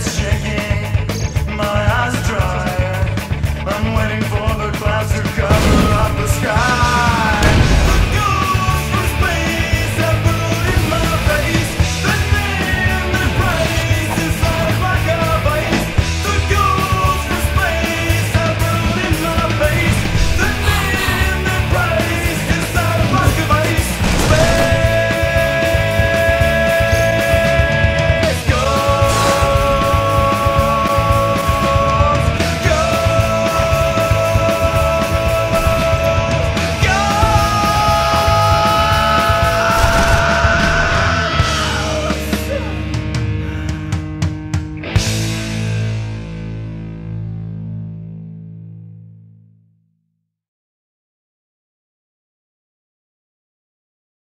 that's true.